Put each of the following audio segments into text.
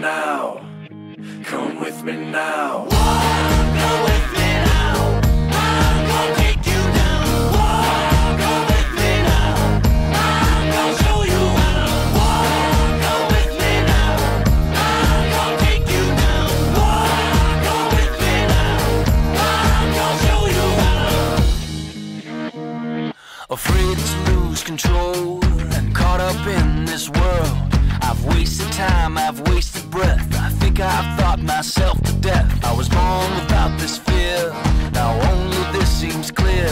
now. Come with me now. With me now. I'm gonna take you down. With me now. I'm gonna show you how. With me now. I'm gonna take you down. With me now. I'm gonna show you how. Afraid to lose control and caught up in this world Time, I've wasted breath. I think I've thought myself to death. I was born without this fear. Now only this seems clear.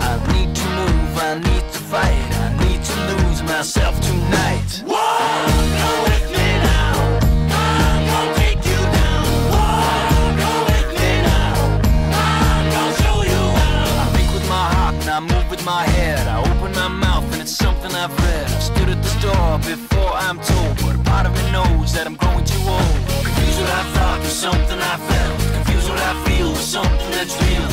I need to move, I need to fight. I need to lose myself tonight. Come with me now. I'm gonna take you down. Come with me now. I'm gonna show you how. I think with my heart and I move with my head. I open my mouth and it's something I've read. I've stood at this door before I'm told, part of me knows that I'm growing too old. Confused what I thought with something I felt. Confused what I feel with something that's real.